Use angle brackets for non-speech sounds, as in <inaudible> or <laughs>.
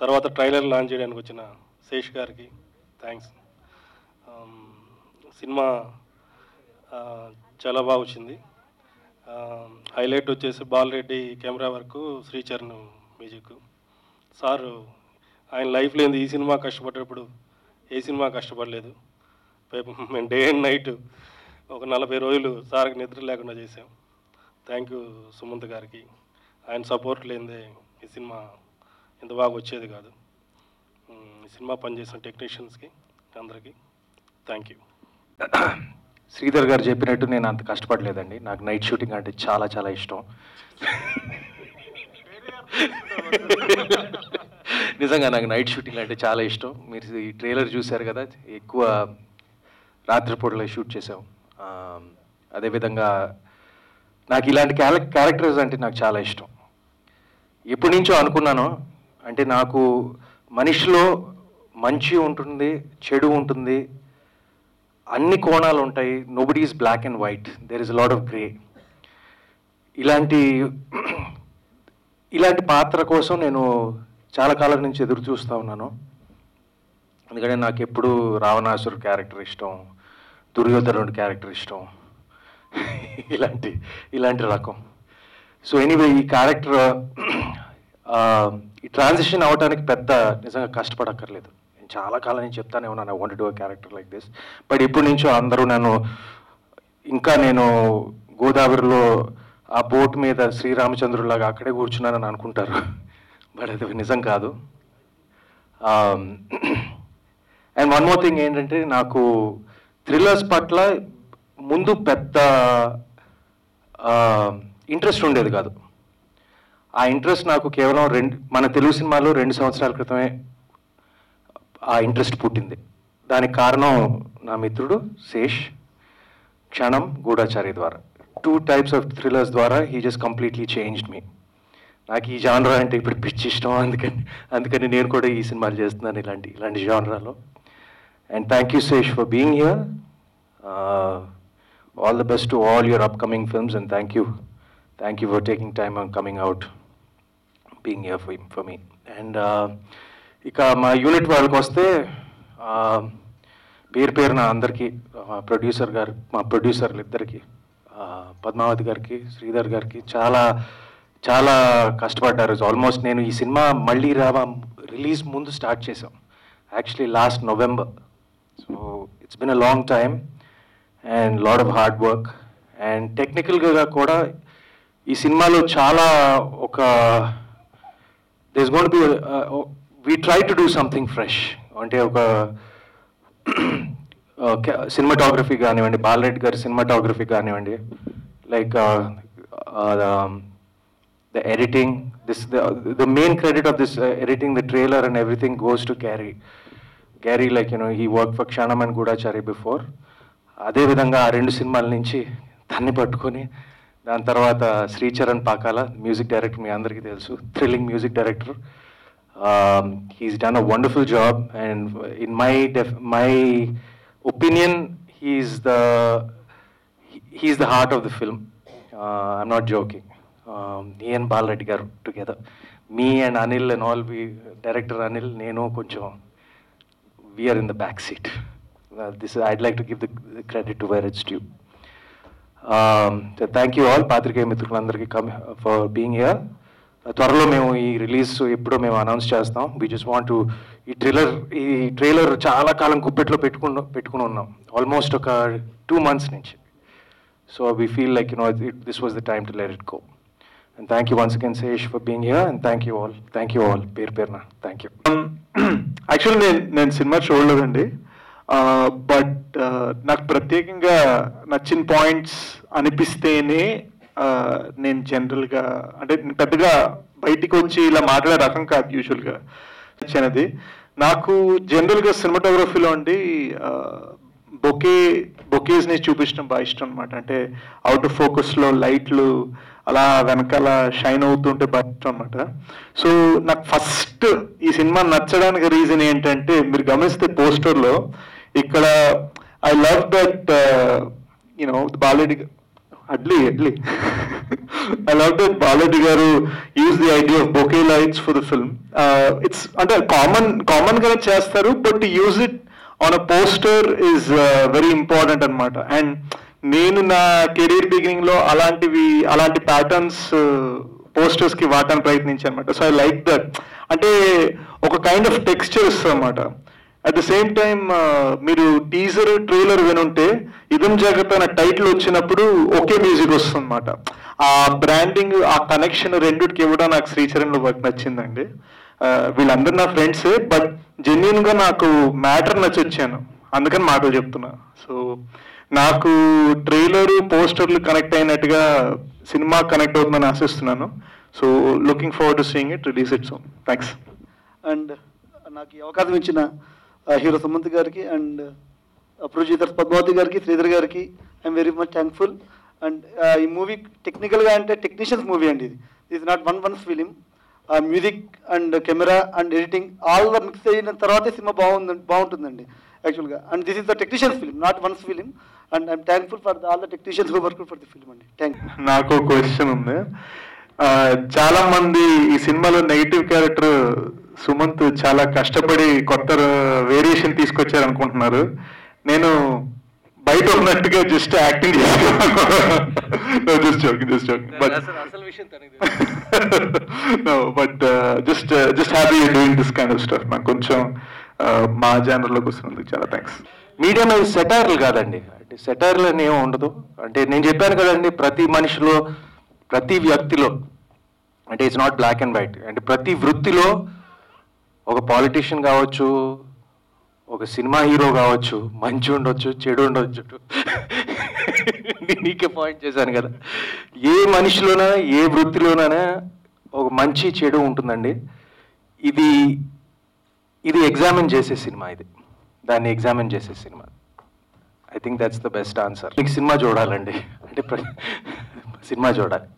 తర్వాత trailer launch చేయడానికి వచ్చిన శేష్ గారికి థ్యాంక్స్. సినిమా చాలా బాగా వచ్చింది. హైలైట్ వచ్చేసి బాలరెడ్డి కెమెరా వరకు శ్రీచరణ్ మ్యూజిక్. సార్ ఆయన లైఫ్ ఏంది ఈ సినిమా కష్టపడేటప్పుడు ఏ సినిమా కష్టపడలేదు. మేము డే అండ్ నైట్ ఒక నలభై రోజులు సార్కి నిద్ర లేకుండా చేసాం థ్యాంక్ యూ సుమంత్ గారికి. ఆయన సపోర్ట్ లేనిదే ఈ సినిమా ఇంత బాగా వచ్చేది కాదు. సినిమా పనిచేసిన టెక్నీషియన్స్కి అందరికీ థ్యాంక్ యూ శ్రీధర్ గారు చెప్పినట్టు నేను అంత కష్టపడలేదండి. నాకు నైట్ షూటింగ్ అంటే చాలా చాలా ఇష్టం. నిజంగా నాకు నైట్ షూటింగ్ అంటే చాలా ఇష్టం. మీరు ఈ ట్రైలర్ చూశారు కదా ఎక్కువ రాత్రిపూటలో షూట్ చేసాం అదేవిధంగా నాకు ఇలాంటి క్యారెక్టర్స్ అంటే నాకు చాలా ఇష్టం. ఎప్పటి నుంచో అనుకున్నాను అంటే నాకు మనిషిలో మంచి ఉంటుంది చెడు ఉంటుంది. అన్ని కోణాలు ఉంటాయి. Nobody is black and white there is lot of grey ఇలాంటి <clears throat> ఇలాంటి పాత్ర కోసం నేను చాలా కాలం నుంచి ఎదురు చూస్తూ ఉన్నాను. ఎందుకంటే నాకు ఎప్పుడు రావణాసురు క్యారెక్టర్ ఇష్టం దుర్యోధనుడు క్యారెక్టర్ ఇష్టం. <laughs> ఇలాంటి ఇలాంటి రకం. సో ఎనీవే ఈ క్యారెక్టర్ ఈ ట్రాన్సిషన్ అవడానికి పెద్ద నిజంగా కష్టపడక్కర్లేదు. నేను చాలా కాలం నుంచి చెప్తానే ఉన్నాను I want do character like this but ఇప్పటి నుంచో అందరూ నన్ను ఇంకా నేను గోదావరిలో ఆ బోట్ మీద శ్రీరామచంద్రులాగా అక్కడే కూర్చున్నానని అనుకుంటారు. బట్ అది నిజం కాదు. అండ్ వన్ మోర్ థింగ్ ఏంటంటే నాకు థ్రిల్లర్స్ పట్ల ముందు పెద్ద ఇంట్రెస్ట్ ఉండేది కాదు. ఆ ఇంట్రెస్ట్ నాకు కేవలం రెండు మన తెలుగు సినిమాలో రెండు సంవత్సరాల క్రితమే ఆ ఇంట్రెస్ట్ పుట్టింది. దానికి కారణం నా మిత్రుడు శేష్ క్షణం గూఢాచారి ద్వారా. టూ టైప్స్ ఆఫ్ థ్రిల్లర్స్ ద్వారా he just completely changed me నాకు ఈ జానరా అంటే ఇప్పుడు పిచ్చి ఇష్టం అందుకని అందుకని నేను కూడా ఈ సినిమాలు చేస్తున్నాను ఇలాంటి ఇలాంటి జానరాలో and thank you Sesh for being here all the best to all your upcoming films and thank you thank you for taking time and coming out being here for for me and ఇక మా unit వాళ్ళకి వస్తే uh, పేరు పేరున అందరికీ మా producer గారు మా ప్రొడ్యూసర్లు ఇద్దరికి పద్మావతి గారికి శ్రీధర్ గారికి చాలా చాలా కష్టపడ్డారు. ఆల్మోస్ట్ నేను ఈ సినిమా మళ్ళీ రావా రిలీజ్ ముందు స్టార్ట్ చేసాం actually last November so it's been a long time and lot of hard work and టెక్నికల్గా కూడా ఈ సినిమాలో చాలా ఒక this gonna be we try to do something fresh అంటే ఒక <clears throat> uh, సినిమాటోగ్రఫీ కానివ్వండి బాలరెడ్డి గారి సినిమాటోగ్రఫీ కానివ్వండి like the editing this the main credit of this editing the trailer and everything goes to carry carry like you know ఈ work for Kshanam కూడా చారీ before అదేవిధంగా ఆ రెండు సినిమాల నుంచి తన్ని పట్టుకొని దాని తర్వాత శ్రీచరణ్ పాకాల మ్యూజిక్ డైరెక్టర్ మీ అందరికీ తెలుసు thrilling music director. He's done a wonderful job and in my def my opinion he's the he's the heart of the film I'm not joking me and Balareddy garu together me and Anil and all we director Anil నేను కొంచెం we're in the back seat this I'd like to give the credit to where it's due thank you all పాత్రికేయ మిత్రులందరికీ come for being here త్వరలో మేము ఈ release ఎప్పుడో మేము announce చేస్తాం. వి జస్ట్ వాంట్ ఈ ట్రైలర్ ఈ ట్రైలర్ చాలా కాలం గుప్పెట్లో పెట్టుకున్న పెట్టుకుని ఉన్నాం. ఆల్మోస్ట్ ఒక టూ మంత్స్ నుంచి. So we feel like you know this was the time to let it go and thank you once again Sesh for being here and thank you all thank you all పేరు పేరున. Thank you actually నేను నేను cinema చూడలేదండి. But నాకు ప్రత్యేకంగా నచ్చిన points అనిపిస్తేనే నేను జనరల్గా అంటే పెద్దగా బయటికి వచ్చి ఇలా మాట్లాడే రకం కాదు యూజువల్గా నచ్చినది. నాకు జనరల్గా సినిమాటోగ్రఫీలో అండి బొకే బొకేస్ని చూపించడం బాగా ఇష్టం అనమాట అంటే అవుట్ ఆఫ్ ఫోకస్లో లైట్లు అలా వెనకాల షైన్ అవుతుంటే బాగా ఇష్టం అనమాట సో నాకు ఫస్ట్ ఈ సినిమా నచ్చడానికి రీజన్ ఏంటంటే మీరు గమనిస్తే పోస్టర్లో ఇక్కడ I love that you know Balareddy అడ్లీ అడ్లీ I love that Balaji garu use the idea of bokeh lights for the film it's అంటే కామన్ కామన్ గానే చేస్తారు but use it on a poster is very important అనమాట అండ్ నేను నా career బిగినింగ్లో అలాంటివి అలాంటి ప్యాటర్న్స్ పోస్టర్స్కి వాడటానికి ప్రయత్నించాను అనమాట సో ఐ లైక్ దట్ అంటే ఒక కైండ్ ఆఫ్ టెక్స్చర్ ఇస్తుంది అనమాట అట్ ద సేమ్ టైం మీరు టీజర్ ట్రైలర్ వినుంటే ఇదం జగత్ అనే టైటిల్ వచ్చినప్పుడు ఒకే మ్యూజిక్ వస్తుందన్నమాట. ఆ బ్రాండింగ్ ఆ కనెక్షన్ రెండుకి ఇవ్వడం నాకు శ్రీచరణ్లో వర్క్ నచ్చిందండి. Uh, వీళ్ళందరూ నా ఫ్రెండ్సే బట్ జెన్యున్గా నాకు మ్యాటర్ నచ్చొచ్చాను. అందుకని మాటలు చెప్తున్నా. సో నాకు ట్రైలర్ పోస్టర్లు కనెక్ట్ అయినట్టుగా సినిమా కనెక్ట్ అవుతుందని ఆశిస్తున్నాను. So looking forward to seeing it release it so thanks and నాకు ఈ అవకాశం ఇచ్చిన హీరో సుమంత్ గారికి అండ్ ప్రొడ్యూసర్ పద్మావతి గారికి శ్రీధర్ గారికి I'm very much thankful and ఈ మూవీ టెక్నికల్గా అంటే టెక్నీషియన్స్ మూవీ అండి ఇది. ఇది not one ones film music and camera and editing all the mix అయిన తర్వాతే సినిమా బాగుంది బాగుంటుందండి యాక్చువల్గా and this is the technicians film not ones film and I'm thankful for all the technicians who work for the film అండి. Thank నాకు question ఉంది. చాలా మంది ఈ సినిమాలో నెగిటివ్ క్యారెక్టర్ సుమంత్ చాలా కష్టపడి కొత్త వేరియేషన్ తీసుకొచ్చారు అనుకుంటున్నారు. నేను బయట ఉన్నట్టుగా జస్ట్ యాక్టింగ్ చేస్తాను just joking just joking but no but just just happy doing this kind of stuff నాకు కొంచెం uh, మా జానర్లోకి వస్తున్నందుకు చాలా థ్యాంక్స్ మీడియా మీద సెటైర్లు కాదండి. అంటే సెటైర్లు అని ఏమి ఉండదు. అంటే నేను చెప్పాను కదండి ప్రతి మనిషిలో ప్రతి వ్యక్తిలో అంటే it's not black and white అంటే ప్రతి వృత్తిలో పాలిటీషియన్ కావచ్చు ఒక సినిమా హీరో కావచ్చు మంచి ఉండొచ్చు చెడు ఉండొచ్చు. <laughs> నీకే పాయింట్ చేశాను కదా. ఏ మనిషిలోనా ఏ వృత్తిలోనైనా ఒక మంచి చెడు ఉంటుందండి. ఇది ఇది ఎగ్జామిన్ చేసే సినిమా ఇది. దాన్ని ఎగ్జామిన్ చేసే cinema I think that's the best answer మీకు సినిమా చూడాలండి. అంటే <laughs> సినిమా చూడాలి.